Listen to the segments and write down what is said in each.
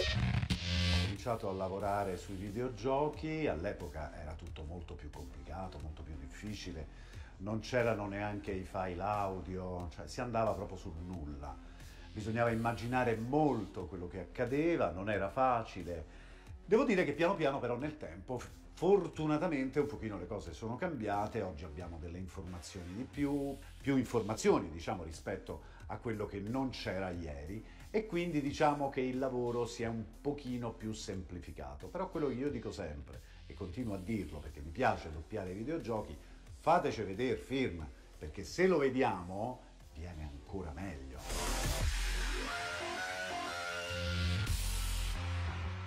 Ho cominciato a lavorare sui videogiochi, all'epoca era tutto molto più complicato, molto più difficile, non c'erano neanche i file audio, cioè si andava proprio sul nulla. Bisognava immaginare molto quello che accadeva, non era facile. Devo dire che piano piano però nel tempo Fortunatamente un pochino le cose sono cambiate, oggi abbiamo delle informazioni di più, più informazioni diciamo rispetto a quello che non c'era ieri e quindi diciamo che il lavoro si è un pochino più semplificato. Però quello che io dico sempre e continuo a dirlo perché mi piace doppiare i videogiochi, fateci vedere film perché se lo vediamo viene ancora meglio.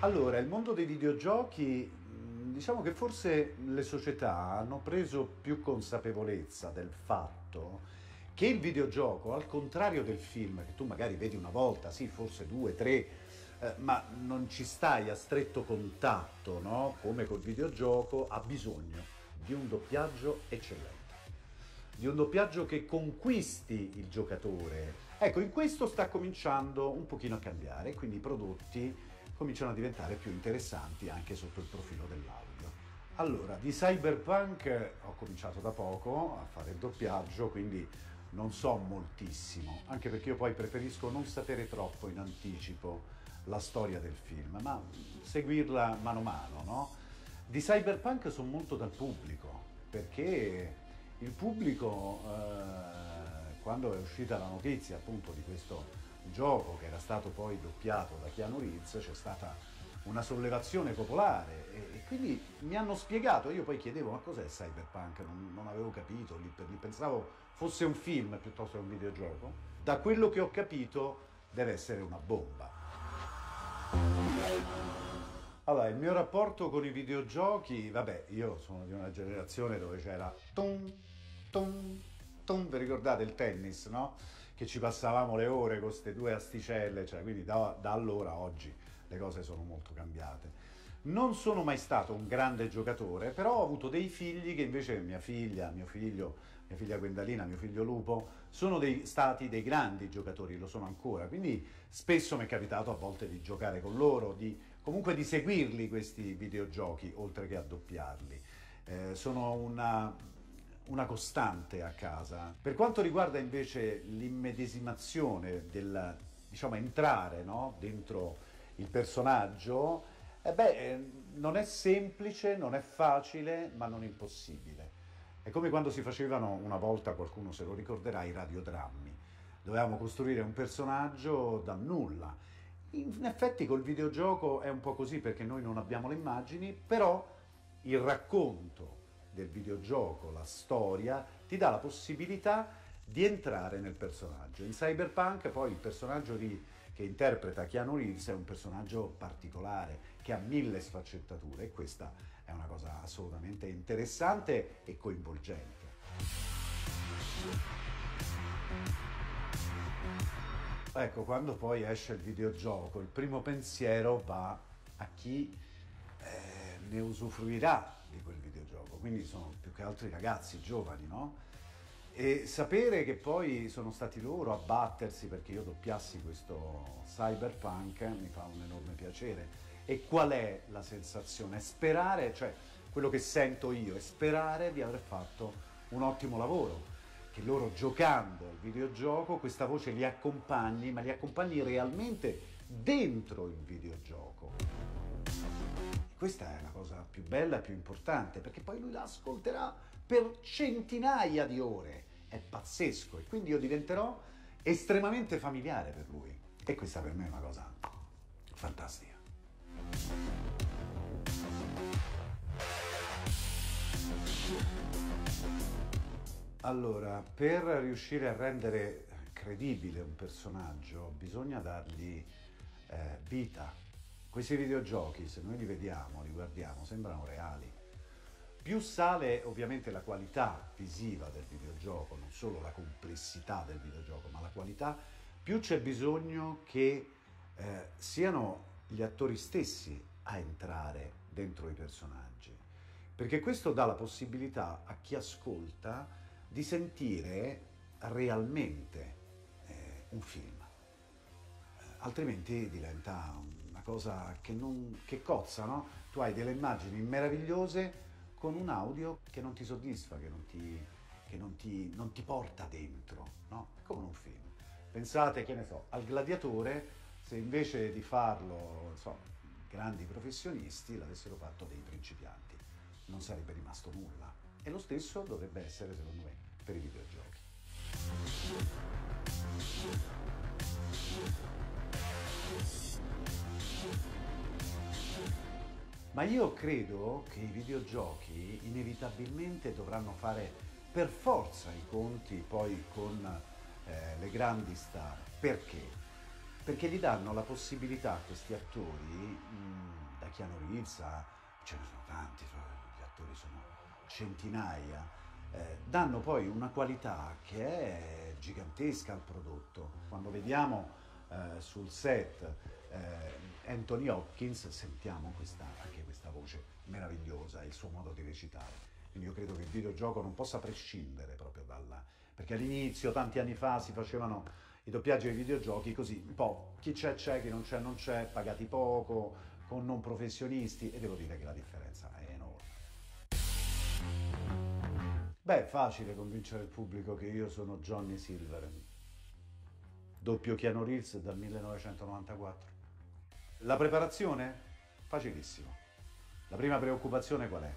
Allora, il mondo dei videogiochi diciamo che forse le società hanno preso più consapevolezza del fatto che il videogioco, al contrario del film, che tu magari vedi una volta, sì, forse due, tre, eh, ma non ci stai a stretto contatto, no? Come col videogioco, ha bisogno di un doppiaggio eccellente di un doppiaggio che conquisti il giocatore. Ecco, in questo sta cominciando un pochino a cambiare, quindi i prodotti cominciano a diventare più interessanti anche sotto il profilo dell'audio. Allora, di Cyberpunk ho cominciato da poco a fare il doppiaggio, quindi non so moltissimo, anche perché io poi preferisco non sapere troppo in anticipo la storia del film, ma seguirla mano a mano, no? Di Cyberpunk sono molto dal pubblico, perché il pubblico, eh, quando è uscita la notizia appunto di questo gioco che era stato poi doppiato da Keanu Reeves c'è stata una sollevazione popolare e, quindi mi hanno spiegato, io poi chiedevo ma cos'è Cyberpunk, non, non avevo capito, lì, lì pensavo fosse un film piuttosto che un videogioco, da quello che ho capito deve essere una bomba. Allora, il mio rapporto con i videogiochi, vabbè, io sono di una generazione dove c'era tum, tum, tum, vi ricordate il tennis, no? che ci passavamo le ore con queste due asticelle, cioè, quindi da, da allora a oggi le cose sono molto cambiate. Non sono mai stato un grande giocatore, però ho avuto dei figli che invece mia figlia, mio figlio, mia figlia Gwendalina, mio figlio Lupo, sono dei, stati dei grandi giocatori, lo sono ancora, quindi spesso mi è capitato a volte di giocare con loro, di, comunque di seguirli questi videogiochi, oltre che a doppiarli. Eh, sono una, una costante a casa. Per quanto riguarda invece l'immedesimazione del, diciamo, entrare no? dentro il personaggio, eh beh, non è semplice, non è facile, ma non impossibile. È come quando si facevano una volta, qualcuno se lo ricorderà, i radiodrammi. Dovevamo costruire un personaggio da nulla. In effetti col videogioco è un po' così perché noi non abbiamo le immagini, però il racconto del videogioco, la storia, ti dà la possibilità di entrare nel personaggio. In Cyberpunk poi il personaggio di, che interpreta Keanu Reeves è un personaggio particolare, che ha mille sfaccettature e questa è una cosa assolutamente interessante e coinvolgente. Ecco, quando poi esce il videogioco, il primo pensiero va a chi eh, ne usufruirà di quel videogioco, quindi sono più che altro i ragazzi giovani, no? E sapere che poi sono stati loro a battersi perché io doppiassi questo cyberpunk mi fa un enorme piacere. E qual è la sensazione? Sperare, cioè quello che sento io, è sperare di aver fatto un ottimo lavoro, che loro giocando al videogioco questa voce li accompagni, ma li accompagni realmente dentro il videogioco. Questa è la cosa più bella e più importante, perché poi lui la ascolterà per centinaia di ore. È pazzesco e quindi io diventerò estremamente familiare per lui. E questa per me è una cosa fantastica. Allora, per riuscire a rendere credibile un personaggio bisogna dargli eh, vita, questi videogiochi, se noi li vediamo, li guardiamo, sembrano reali. Più sale ovviamente la qualità visiva del videogioco, non solo la complessità del videogioco, ma la qualità, più c'è bisogno che eh, siano gli attori stessi a entrare dentro i personaggi. Perché questo dà la possibilità a chi ascolta di sentire realmente eh, un film altrimenti diventa una cosa che, non, che cozza, no? Tu hai delle immagini meravigliose con un audio che non ti soddisfa, che non ti, che non ti, non ti porta dentro, no? Come un film. Pensate, che ne so, al gladiatore, se invece di farlo, insomma, grandi professionisti l'avessero fatto dei principianti, non sarebbe rimasto nulla. E lo stesso dovrebbe essere, secondo me, per i videogiochi. Ma io credo che i videogiochi inevitabilmente dovranno fare per forza i conti poi con eh, le grandi star. Perché? Perché gli danno la possibilità a questi attori, mh, da Keanu Reeves a... ce ne sono tanti, gli attori sono centinaia, eh, danno poi una qualità che è gigantesca al prodotto. Quando vediamo eh, sul set eh, Anthony Hopkins sentiamo questa, anche questa voce meravigliosa, il suo modo di recitare. Quindi io credo che il videogioco non possa prescindere proprio dalla... perché all'inizio, tanti anni fa, si facevano i doppiaggi dei videogiochi così, un po' chi c'è c'è, chi non c'è non c'è, pagati poco, con non professionisti e devo dire che la differenza è enorme. Beh, è facile convincere il pubblico che io sono Johnny Silver, doppio Keanu Reeves dal 1994. La preparazione? Facilissimo. La prima preoccupazione qual è?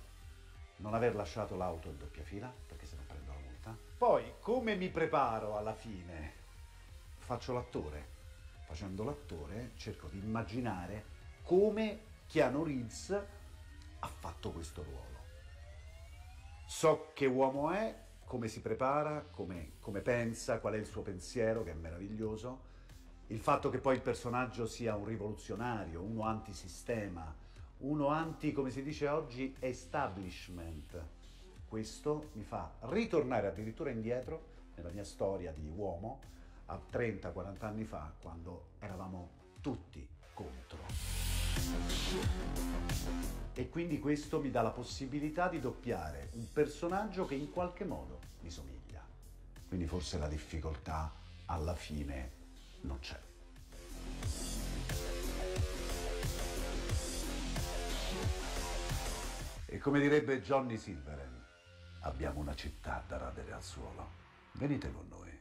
Non aver lasciato l'auto in doppia fila, perché se no prendo la multa. Poi, come mi preparo alla fine? Faccio l'attore. Facendo l'attore cerco di immaginare come Keanu Reeves ha fatto questo ruolo. So che uomo è, come si prepara, come, come pensa, qual è il suo pensiero, che è meraviglioso il fatto che poi il personaggio sia un rivoluzionario, uno antisistema, uno anti, come si dice oggi, establishment. Questo mi fa ritornare addirittura indietro nella mia storia di uomo a 30-40 anni fa, quando eravamo tutti contro. E quindi questo mi dà la possibilità di doppiare un personaggio che in qualche modo mi somiglia. Quindi forse la difficoltà alla fine non c'è. E come direbbe Johnny Silveren, abbiamo una città da radere al suolo. Venite con noi.